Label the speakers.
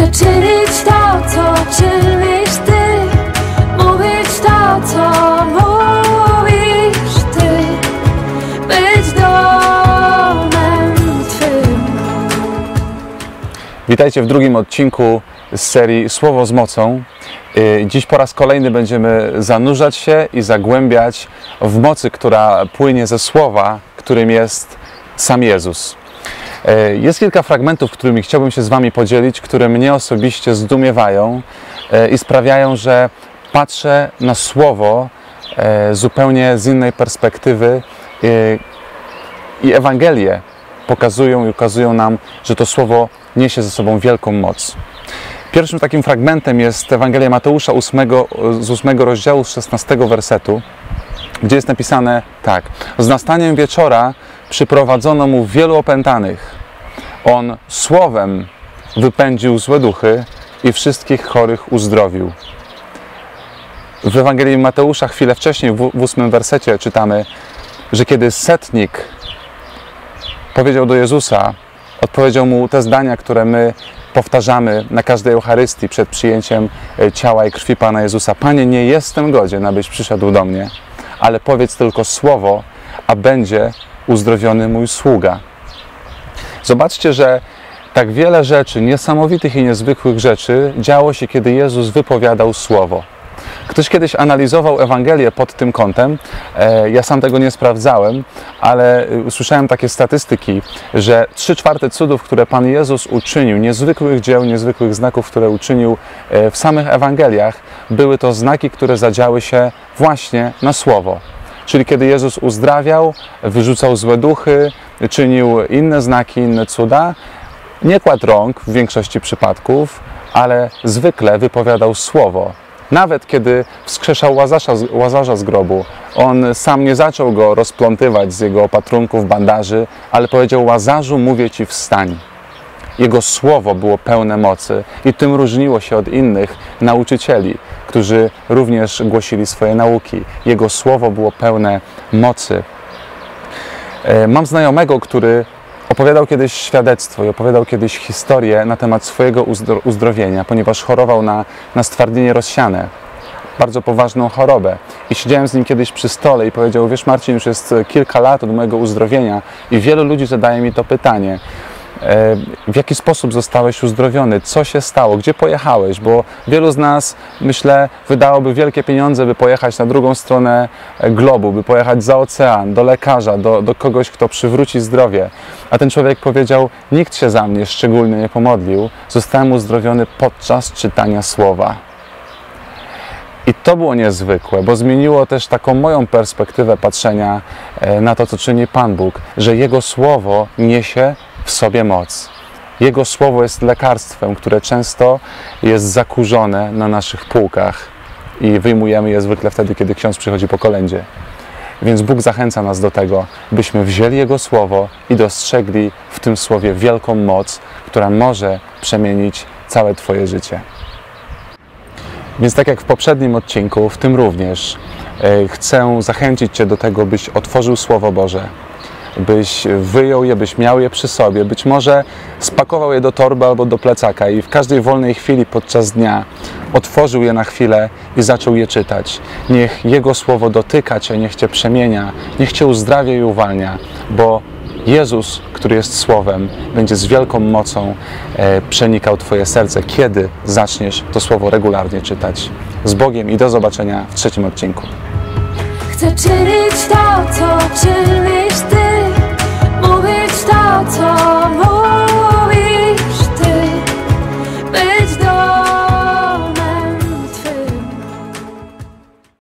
Speaker 1: Chcę czynić to, co czynisz Ty, mówić to, co mówisz Ty, być domem Twym.
Speaker 2: Witajcie w drugim odcinku z serii Słowo z mocą. Y, Dziś po raz kolejny będziemy zanurzać się i zagłębiać w mocy, która płynie ze słowa, którym jest sam Jezus. Y, Jest kilka fragmentów, którymi chciałbym się z Wami podzielić, które mnie osobiście zdumiewają y, i sprawiają, że patrzę na słowo y, zupełnie z innej perspektywy i Ewangelie pokazują i ukazują nam, że to słowo niesie ze sobą wielką moc. Pierwszym takim fragmentem jest Ewangelia Mateusza 8, z 8 rozdziału, z 16 wersetu, gdzie jest napisane tak. Z nastaniem wieczora przyprowadzono mu wielu opętanych. On słowem wypędził złe duchy i wszystkich chorych uzdrowił. W Ewangelii Mateusza chwilę wcześniej, w ósmym wersecie czytamy, że kiedy setnik powiedział do Jezusa, odpowiedział mu te zdania, które my powtarzamy na każdej Eucharystii przed przyjęciem e, ciała i krwi Pana Jezusa. Panie, nie jestem godzien, abyś przyszedł do mnie, ale powiedz tylko słowo, a będzie uzdrowiony mój sługa. Zobaczcie, że tak wiele rzeczy, niesamowitych i niezwykłych rzeczy działo się, kiedy Jezus wypowiadał słowo. Ktoś kiedyś analizował Ewangelię pod tym kątem. E, Ja sam tego nie sprawdzałem, ale y, usłyszałem takie statystyki, że 3 czwarte cudów, które Pan Jezus uczynił, niezwykłych dzieł, niezwykłych znaków, które uczynił e, w samych Ewangeliach, były to znaki, które zadziały się właśnie na słowo. Czyli kiedy Jezus uzdrawiał, wyrzucał złe duchy, czynił inne znaki, inne cuda, nie kładł rąk w większości przypadków, ale zwykle wypowiadał słowo. Nawet kiedy wskrzeszał Łazarza, Łazarza z grobu, on sam nie zaczął go rozplątywać z jego opatrunków, bandaży, ale powiedział: Łazarzu, mówię ci, wstań. Jego słowo było pełne mocy i tym różniło się od innych nauczycieli, którzy również głosili swoje nauki. Jego słowo było pełne mocy. E, Mam znajomego, który opowiadał kiedyś świadectwo i opowiadał kiedyś historię na temat swojego uzdro- uzdrowienia, ponieważ chorował na, na stwardnienie rozsiane, bardzo poważną chorobę. I siedziałem z nim kiedyś przy stole i powiedział: Wiesz, Marcin, już jest kilka lat od mojego uzdrowienia, i wielu ludzi zadaje mi to pytanie. W jaki sposób zostałeś uzdrowiony? Co się stało? Gdzie pojechałeś? Bo wielu z nas, myślę, wydałoby wielkie pieniądze, by pojechać na drugą stronę e, globu, by pojechać za ocean, do lekarza, do, do kogoś, kto przywróci zdrowie. A ten człowiek powiedział: Nikt się za mnie szczególnie nie pomodlił, zostałem uzdrowiony podczas czytania słowa. I to było niezwykłe, bo zmieniło też taką moją perspektywę patrzenia e, na to, co czyni Pan Bóg, że Jego Słowo niesie w sobie moc. Jego Słowo jest lekarstwem, które często jest zakurzone na naszych półkach i wyjmujemy je zwykle wtedy, kiedy ksiądz przychodzi po kolędzie. Więc Bóg zachęca nas do tego, byśmy wzięli Jego Słowo i dostrzegli w tym Słowie wielką moc, która może przemienić całe Twoje życie. Więc tak jak w poprzednim odcinku, w tym również e, chcę zachęcić Cię do tego, byś otworzył Słowo Boże, byś wyjął je, byś miał je przy sobie, być może spakował je do torby albo do plecaka i w każdej wolnej chwili podczas dnia otworzył je na chwilę i zaczął je czytać. Niech Jego Słowo dotyka Cię, niech Cię przemienia, niech Cię uzdrawia i uwalnia, bo Jezus, który jest Słowem, będzie z wielką mocą e, przenikał Twoje serce, kiedy zaczniesz to Słowo regularnie czytać. Z Bogiem i do zobaczenia w trzecim odcinku.
Speaker 1: Chcę czynić to, co czynisz out of